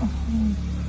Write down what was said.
嗯。